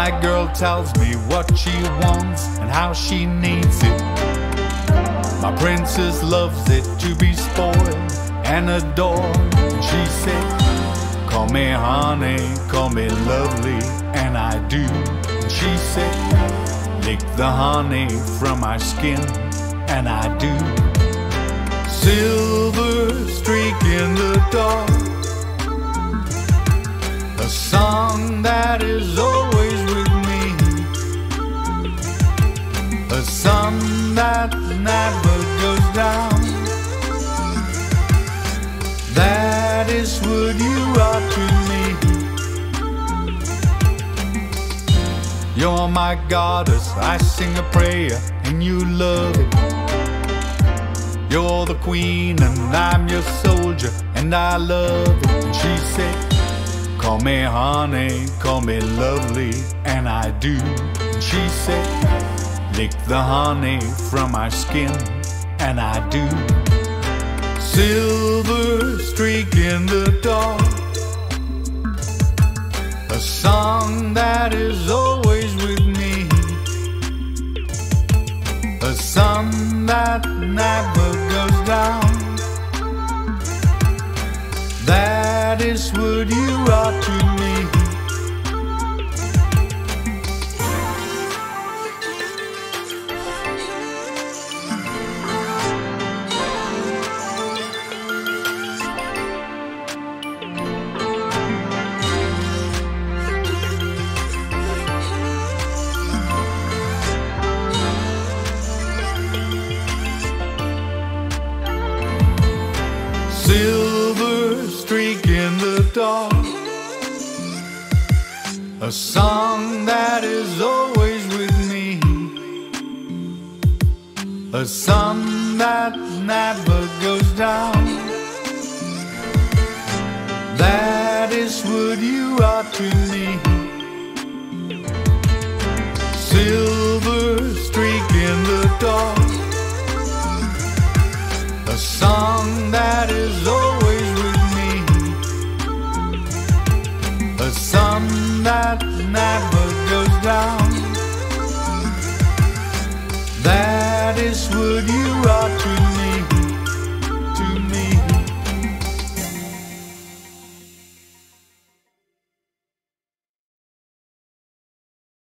My girl tells me what she wants and how she needs it. My princess loves it to be spoiled and adored. And she said, Call me honey, call me lovely, and I do. And she said, Lick the honey from my skin, and I do. Silver streak in the dark, a song that is always that never goes down. That is what you are to me. You're my goddess, I sing a prayer, and you love it. You're the queen, and I'm your soldier, and I love it. And she said, Call me honey, call me lovely, and I do. And she said, Lick the honey from my skin, and I do. Silver streak in the dark, a song that is always with me, a sun that never goes down. That is what you are to me. Streak in the dark, a song that is always with me, a sun that never goes down. That is what you are never goes down. That is what you are to me.